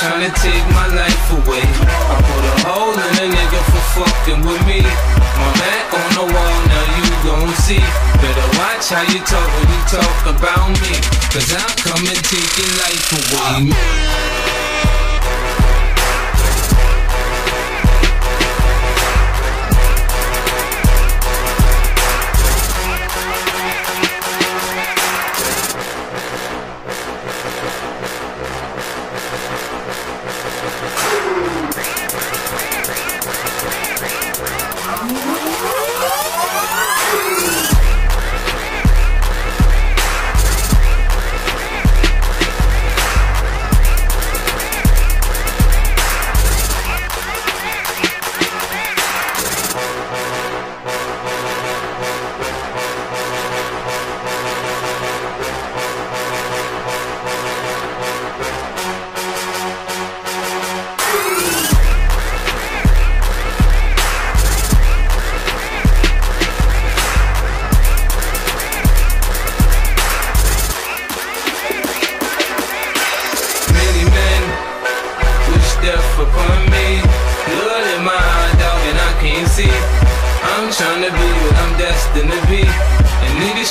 tryna take my life away. I put a hole in a nigga for fucking with me. My back on the wall, now you gon' see. Better watch how you talk when you talk about me. Cause I'll come and take your life away.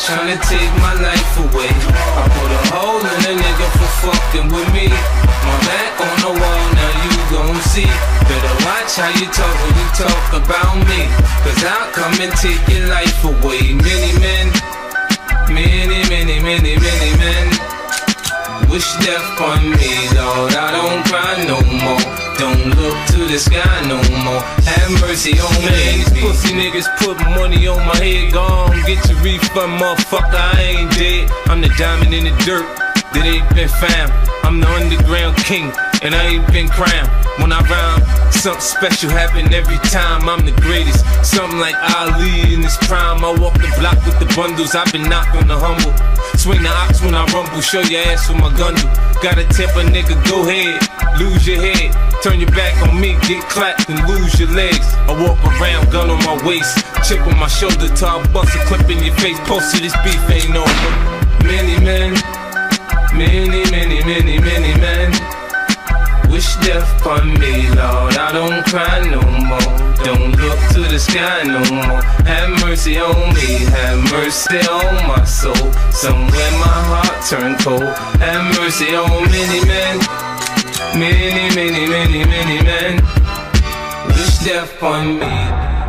Trying to take my life away. I put a hole in a nigga for fucking with me. My back on the wall, now you gon' see. Better watch how you talk when you talk about me. Cause I'll come and take your life away. Many men, many, many, many, many men. Wish death on me, Lord. I don't cry no more. Don't look to the sky no more. Have mercy on me. These pussy niggas put money on my head. Gone, refund, motherfucker. I ain't dead. I'm the diamond in the dirt that ain't been found. I'm the underground king, and I ain't been crowned. When I rhyme, something special happen every time. I'm the greatest. Something like Ali in his prime. I walk the block with the bundles. I've been knocked on the humble. Swing the ox when I rumble. Show your ass with my gun. Gotta tip a nigga, go ahead. Lose your head. Turn your back on me, get clapped and lose your legs. I walk around, gun on my waist. Chip on my shoulder, I bust a clip in your face. Posted this beef ain't over. Many men, many, many, many, many men. Wish death upon me, Lord. I don't cry no more. Don't look to the sky no more. Have mercy on me, have mercy on my soul. Somewhere my heart turned cold. Have mercy on many men, many, many, many, many men. Wish death me. me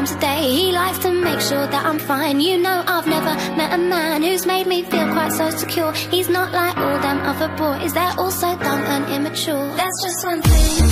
times a day. He likes to make sure that I'm fine. You know, I've never met a man who's made me feel quite so secure. He's not like all them other boys, they're all so dumb and immature. That's just one thing.